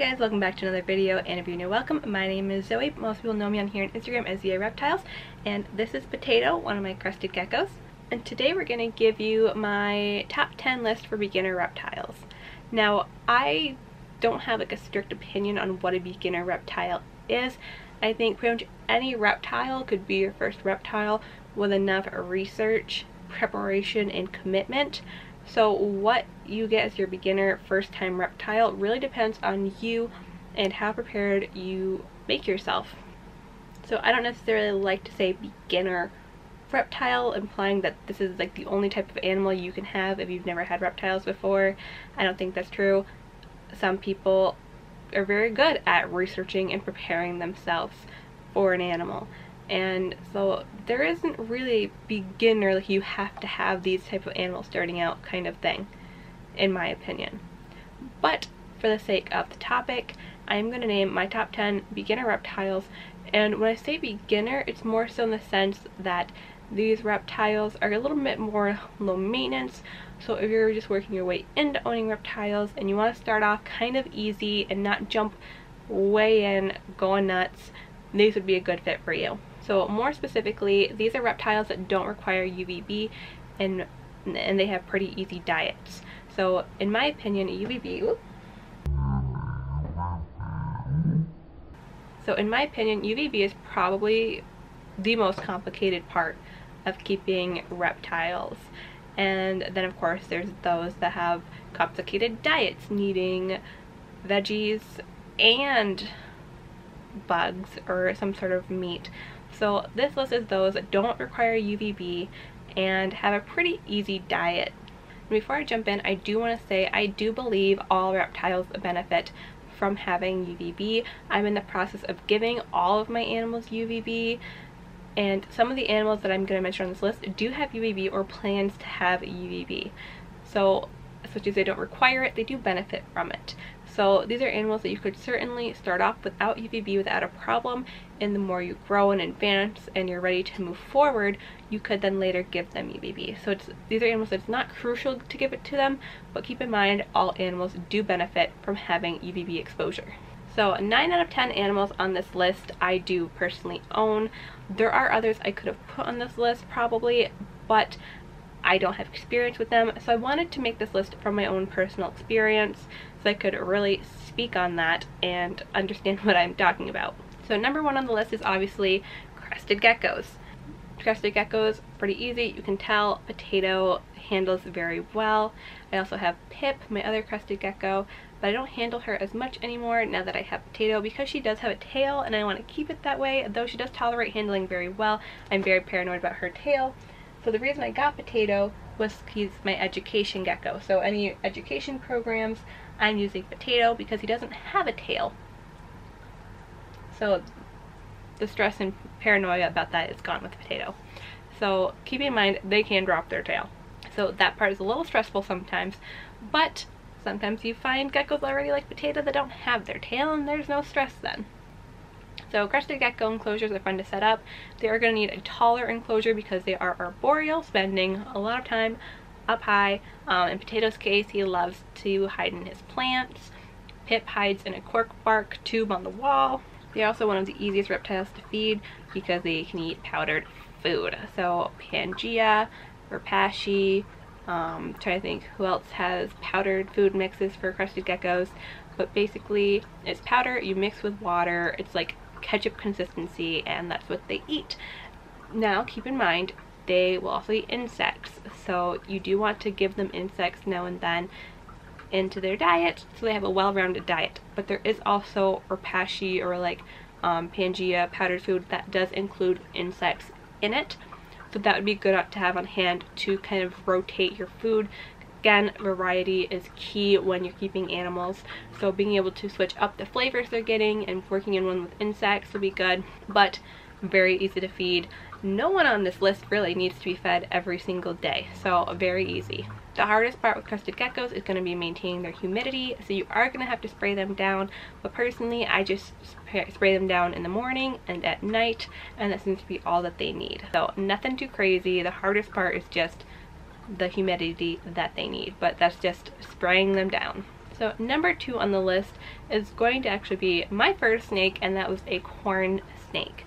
guys, welcome back to another video, and if you're new, welcome. My name is Zoe, most people know me on here on Instagram as ZA Reptiles, and this is Potato, one of my crested geckos. And today we're going to give you my top 10 list for beginner reptiles. Now, I don't have like a strict opinion on what a beginner reptile is. I think pretty much any reptile could be your first reptile with enough research, preparation, and commitment so what you get as your beginner first time reptile really depends on you and how prepared you make yourself. So I don't necessarily like to say beginner reptile implying that this is like the only type of animal you can have if you've never had reptiles before. I don't think that's true. Some people are very good at researching and preparing themselves for an animal and so there isn't really beginner like you have to have these type of animals starting out kind of thing in my opinion. But for the sake of the topic I'm going to name my top 10 beginner reptiles. And when I say beginner it's more so in the sense that these reptiles are a little bit more low maintenance. So if you're just working your way into owning reptiles and you want to start off kind of easy and not jump way in going nuts these would be a good fit for you so more specifically, these are reptiles that don't require UVB and, and they have pretty easy diets. So in my opinion, UVB, so in my opinion, UVB is probably the most complicated part of keeping reptiles. And then of course there's those that have complicated diets needing veggies and bugs or some sort of meat. So this list is those that don't require UVB and have a pretty easy diet. before I jump in, I do want to say I do believe all reptiles benefit from having UVB. I'm in the process of giving all of my animals UVB and some of the animals that I'm going to mention on this list do have UVB or plans to have UVB. So as such as they don't require it, they do benefit from it. So these are animals that you could certainly start off without UVB without a problem and the more you grow and advance and you're ready to move forward, you could then later give them UVB. So it's these are animals that it's not crucial to give it to them, but keep in mind all animals do benefit from having UVB exposure. So 9 out of 10 animals on this list I do personally own. There are others I could have put on this list probably, but I don't have experience with them. So I wanted to make this list from my own personal experience so I could really speak on that and understand what I'm talking about. So number one on the list is obviously crested geckos. Crested geckos, pretty easy. You can tell Potato handles very well. I also have Pip, my other crested gecko, but I don't handle her as much anymore now that I have Potato because she does have a tail and I want to keep it that way. Though she does tolerate handling very well, I'm very paranoid about her tail. So the reason I got Potato was he's my education gecko. So any education programs, I'm using Potato because he doesn't have a tail. So the stress and paranoia about that is gone with Potato. So keep in mind they can drop their tail. So that part is a little stressful sometimes, but sometimes you find geckos already like Potato that don't have their tail and there's no stress then. So crested gecko enclosures are fun to set up. They are going to need a taller enclosure because they are arboreal, spending a lot of time up high. Um, in Potato's case, he loves to hide in his plants. Pip hides in a cork bark tube on the wall. They're also one of the easiest reptiles to feed because they can eat powdered food. So Pangea, Repashy, um, trying to think who else has powdered food mixes for crested geckos. But basically, it's powder you mix with water. It's like ketchup consistency and that's what they eat. Now keep in mind they will also eat insects so you do want to give them insects now and then into their diet so they have a well-rounded diet but there is also Repashy or like um, Pangea powdered food that does include insects in it so that would be good to have on hand to kind of rotate your food Again, variety is key when you're keeping animals. So being able to switch up the flavors they're getting and working in one with insects would be good, but very easy to feed. No one on this list really needs to be fed every single day, so very easy. The hardest part with crested geckos is going to be maintaining their humidity, so you are going to have to spray them down, but personally I just spray them down in the morning and at night, and that seems to be all that they need. So nothing too crazy, the hardest part is just the humidity that they need, but that's just spraying them down. So number two on the list is going to actually be my first snake and that was a corn snake.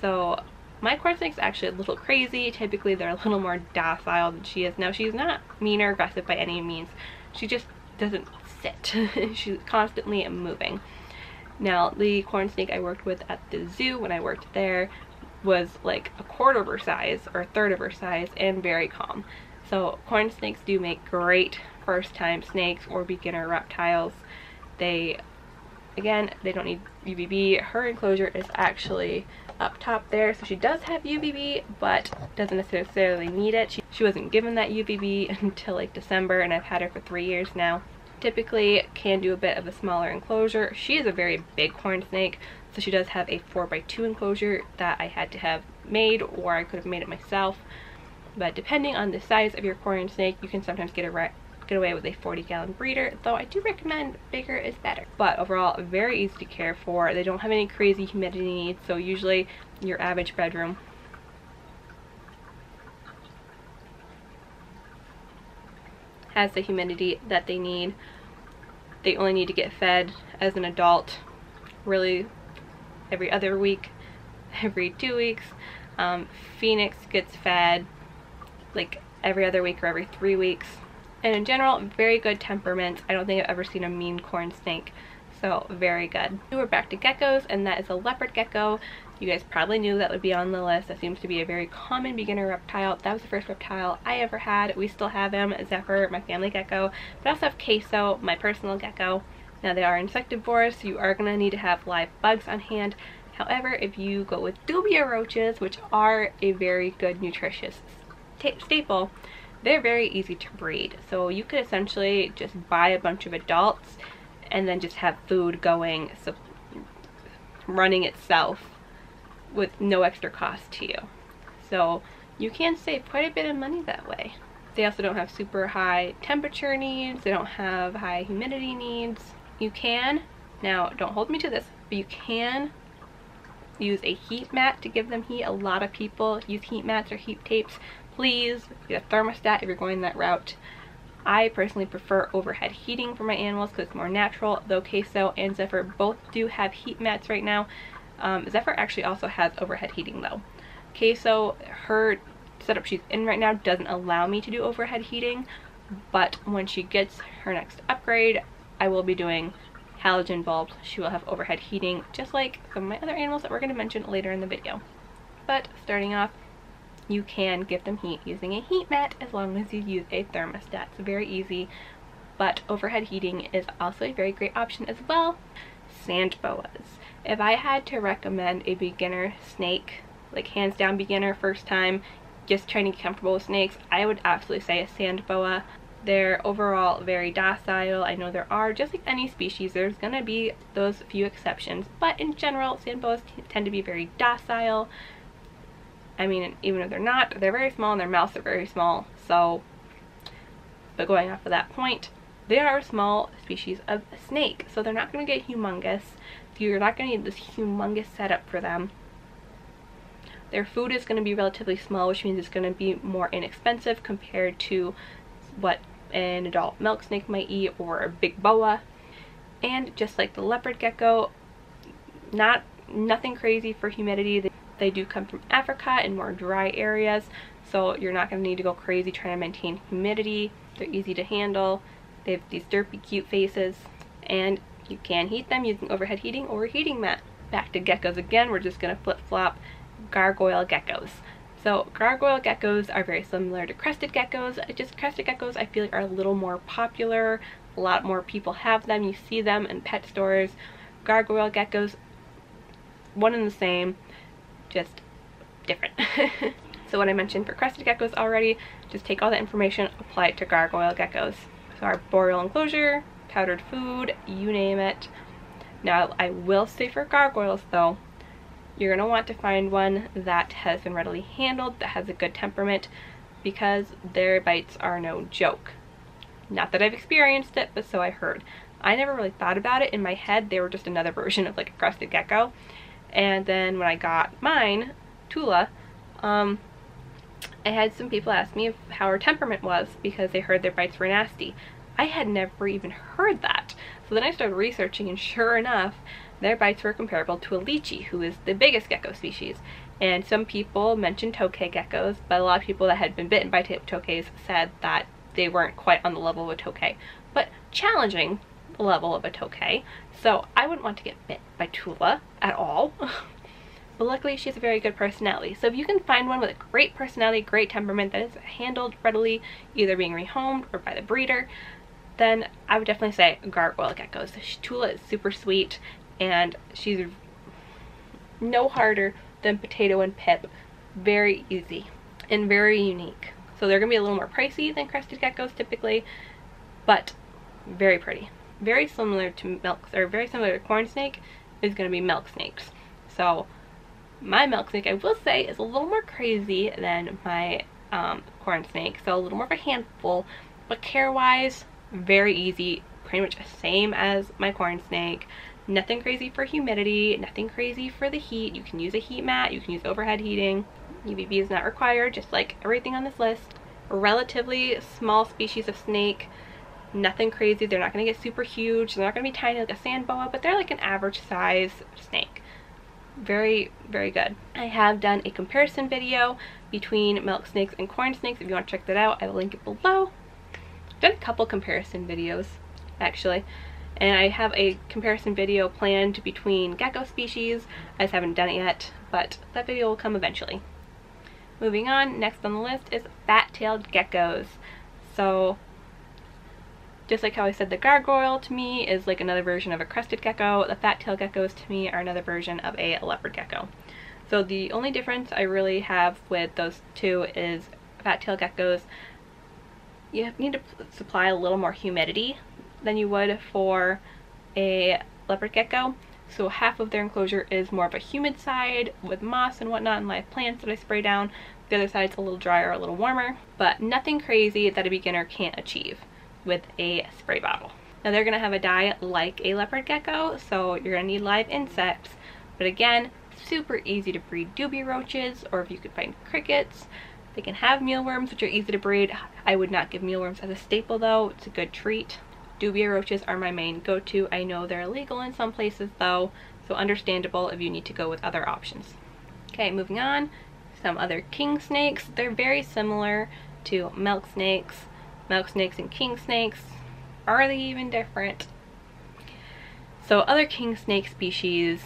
So my corn snake's actually a little crazy. Typically they're a little more docile than she is. Now she's not mean or aggressive by any means. She just doesn't sit. she's constantly moving. Now the corn snake I worked with at the zoo when I worked there was like a quarter of her size or a third of her size and very calm. So corn snakes do make great first time snakes or beginner reptiles. They, again, they don't need UVB. Her enclosure is actually up top there. So she does have UVB, but doesn't necessarily need it. She, she wasn't given that UVB until like December and I've had her for three years now. Typically can do a bit of a smaller enclosure. She is a very big corn snake, so she does have a 4x2 enclosure that I had to have made or I could have made it myself. But depending on the size of your corn snake, you can sometimes get a get away with a 40 gallon breeder, though I do recommend bigger is better. But overall, very easy to care for. They don't have any crazy humidity needs, so usually your average bedroom has the humidity that they need. They only need to get fed as an adult really every other week, every two weeks. Um, Phoenix gets fed like every other week or every three weeks. And in general, very good temperament. I don't think I've ever seen a mean corn snake. So very good. We're back to geckos and that is a leopard gecko. You guys probably knew that would be on the list. That seems to be a very common beginner reptile. That was the first reptile I ever had. We still have him, Zephyr, my family gecko. But I also have Queso, my personal gecko. Now they are insectivores, so you are going to need to have live bugs on hand. However, if you go with dubia roaches, which are a very good nutritious staple, they're very easy to breed. So you could essentially just buy a bunch of adults and then just have food going, so running itself with no extra cost to you. So you can save quite a bit of money that way. They also don't have super high temperature needs, they don't have high humidity needs. You can, now don't hold me to this, but you can use a heat mat to give them heat. A lot of people use heat mats or heat tapes please get a thermostat if you're going that route. I personally prefer overhead heating for my animals because it's more natural, though Queso and Zephyr both do have heat mats right now. Um, Zephyr actually also has overhead heating though. Queso, her setup she's in right now doesn't allow me to do overhead heating, but when she gets her next upgrade, I will be doing halogen bulbs. She will have overhead heating, just like some of my other animals that we're going to mention later in the video. But starting off, you can give them heat using a heat mat as long as you use a thermostat. It's very easy, but overhead heating is also a very great option as well. Sand boas. If I had to recommend a beginner snake, like hands down beginner, first time, just trying to get comfortable with snakes, I would absolutely say a sand boa. They're overall very docile. I know there are, just like any species, there's going to be those few exceptions, but in general, sand boas tend to be very docile. I mean, even if they're not, they're very small and their mouths are very small. So, but going off of that point, they are a small species of snake. So they're not going to get humongous. You're not going to need this humongous setup for them. Their food is going to be relatively small, which means it's going to be more inexpensive compared to what an adult milk snake might eat or a big boa. And just like the leopard gecko, not nothing crazy for humidity. They do come from Africa and more dry areas, so you're not going to need to go crazy trying to maintain humidity. They're easy to handle. They have these derpy cute faces, and you can heat them using overhead heating or a heating mat. Back to geckos again, we're just going to flip-flop gargoyle geckos. So gargoyle geckos are very similar to crested geckos. Just crested geckos I feel like are a little more popular. A lot more people have them. You see them in pet stores. Gargoyle geckos, one and the same just different. so what I mentioned for crested geckos already, just take all that information, apply it to gargoyle geckos. So our boreal enclosure, powdered food, you name it. Now I will say for gargoyles though, you're going to want to find one that has been readily handled, that has a good temperament, because their bites are no joke. Not that I've experienced it, but so I heard. I never really thought about it. In my head, they were just another version of like a crested gecko. And then when I got mine, Tula, um, I had some people ask me how her temperament was because they heard their bites were nasty. I had never even heard that. So then I started researching and sure enough, their bites were comparable to a leachie, who is the biggest gecko species. And some people mentioned tokay geckos, but a lot of people that had been bitten by tokays said that they weren't quite on the level a tokay, but challenging level of a tokay. So I wouldn't want to get bit by Tula at all. but luckily she has a very good personality. So if you can find one with a great personality, great temperament that is handled readily, either being rehomed or by the breeder, then I would definitely say gargoyle geckos. Tula is super sweet and she's no harder than Potato and Pip. Very easy and very unique. So they're going to be a little more pricey than crested geckos typically, but very pretty. Very similar to milk, or very similar to corn snake is going to be milk snakes. So my milk snake, I will say, is a little more crazy than my um, corn snake. So a little more of a handful, but care-wise, very easy. Pretty much the same as my corn snake. Nothing crazy for humidity, nothing crazy for the heat. You can use a heat mat, you can use overhead heating. UVB is not required, just like everything on this list. Relatively small species of snake, nothing crazy. They're not going to get super huge. They're not going to be tiny like a sand boa, but they're like an average size snake. Very, very good. I have done a comparison video between milk snakes and corn snakes. If you want to check that out, I will link it below. I've done a couple comparison videos, actually. And I have a comparison video planned between gecko species. I just haven't done it yet, but that video will come eventually. Moving on, next on the list is fat-tailed geckos. So just like how I said the gargoyle to me is like another version of a crested gecko, the fat-tailed geckos to me are another version of a leopard gecko. So the only difference I really have with those two is fat-tailed geckos, you need to supply a little more humidity than you would for a leopard gecko. So half of their enclosure is more of a humid side with moss and whatnot and live plants that I spray down. The other side's a little drier, a little warmer, but nothing crazy that a beginner can't achieve with a spray bottle. Now they're to have a diet like a leopard gecko, so you're to need live insects. But again, super easy to breed dubia roaches, or if you could find crickets. They can have mealworms, which are easy to breed. I would not give mealworms as a staple though. It's a good treat. Dubia roaches are my main go-to. I know they're illegal in some places though, so understandable if you need to go with other options. Okay, moving on. Some other king snakes. They're very similar to milk snakes milk snakes and king snakes. Are they even different? So other king snake species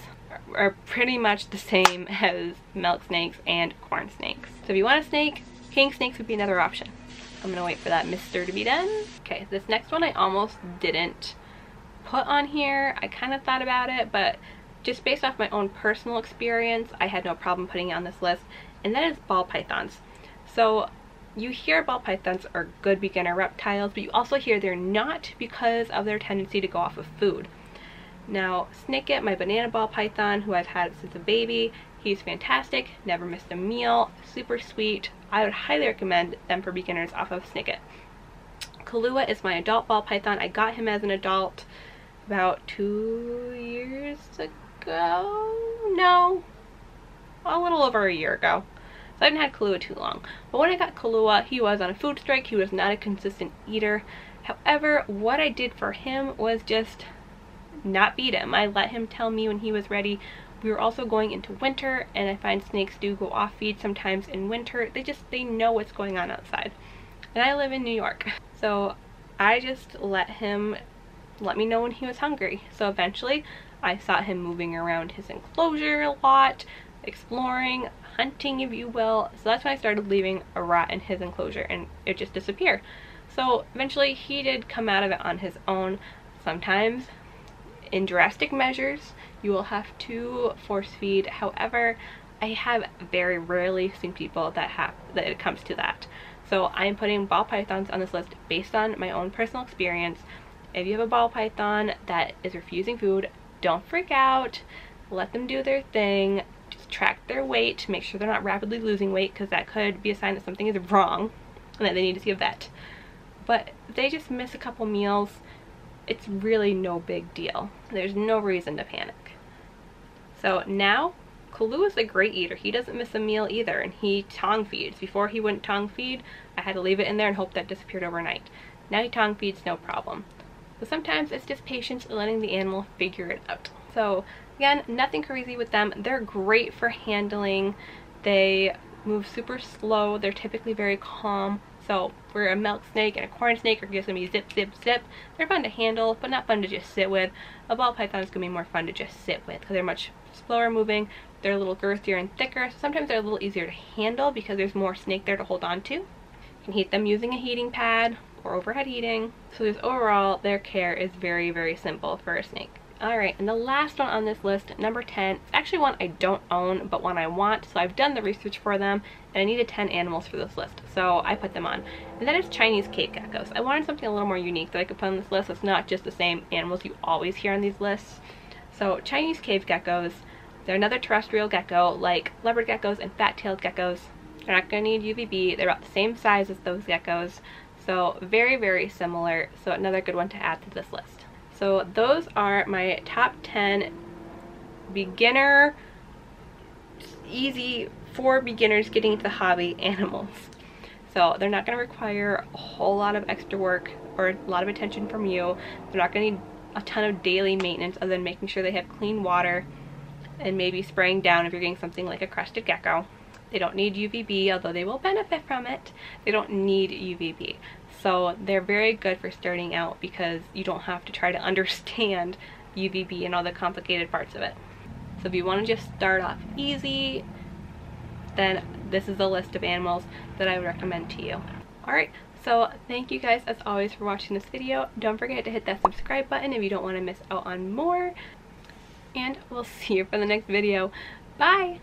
are pretty much the same as milk snakes and corn snakes. So if you want a snake, king snakes would be another option. I'm gonna wait for that mister to be done. Okay, this next one I almost didn't put on here. I kind of thought about it, but just based off my own personal experience, I had no problem putting it on this list, and that is ball pythons. So you hear ball pythons are good beginner reptiles, but you also hear they're not because of their tendency to go off of food. Now, Snicket, my banana ball python, who I've had since a baby, he's fantastic, never missed a meal, super sweet. I would highly recommend them for beginners off of Snicket. Kalua is my adult ball python. I got him as an adult about two years ago? No, a little over a year ago. So I haven't had Kalua too long. But when I got Kalua, he was on a food strike. He was not a consistent eater. However, what I did for him was just not beat him. I let him tell me when he was ready. We were also going into winter, and I find snakes do go off feed sometimes in winter. They just, they know what's going on outside. And I live in New York. So I just let him let me know when he was hungry. So eventually I saw him moving around his enclosure a lot, exploring hunting if you will. So that's when I started leaving a rat in his enclosure and it just disappeared. So eventually he did come out of it on his own. Sometimes in drastic measures you will have to force feed. However, I have very rarely seen people that have that it comes to that. So I'm putting ball pythons on this list based on my own personal experience. If you have a ball python that is refusing food, don't freak out. Let them do their thing track their weight to make sure they're not rapidly losing weight because that could be a sign that something is wrong and that they need to see a vet. But they just miss a couple meals, it's really no big deal. There's no reason to panic. So now, Kalu is a great eater. He doesn't miss a meal either and he tongue feeds. Before he wouldn't tongue feed, I had to leave it in there and hope that disappeared overnight. Now he tongue feeds no problem. So sometimes it's just patience letting the animal figure it out. So again, nothing crazy with them. They're great for handling. They move super slow. They're typically very calm. So for a milk snake and a corn snake are just going to be zip, zip, zip. They're fun to handle, but not fun to just sit with. A ball python is going to be more fun to just sit with because they're much slower moving. They're a little girthier and thicker. So sometimes they're a little easier to handle because there's more snake there to hold on to. You can heat them using a heating pad or overhead heating. So just overall, their care is very, very simple for a snake. Alright, and the last one on this list, number 10, it's actually one I don't own, but one I want. So I've done the research for them, and I needed 10 animals for this list. So I put them on. And that is Chinese cave geckos. I wanted something a little more unique that I could put on this list It's not just the same animals you always hear on these lists. So Chinese cave geckos, they're another terrestrial gecko like leopard geckos and fat-tailed geckos. They're not going to need UVB. They're about the same size as those geckos. So very, very similar. So another good one to add to this list. So those are my top 10 beginner, easy for beginners getting into the hobby animals. So they're not going to require a whole lot of extra work or a lot of attention from you. They're not going to need a ton of daily maintenance other than making sure they have clean water and maybe spraying down if you're getting something like a crested gecko. They don't need UVB, although they will benefit from it. They don't need UVB. So they're very good for starting out because you don't have to try to understand UVB and all the complicated parts of it. So if you want to just start off easy, then this is the list of animals that I would recommend to you. Alright, so thank you guys as always for watching this video. Don't forget to hit that subscribe button if you don't want to miss out on more. And we'll see you for the next video. Bye!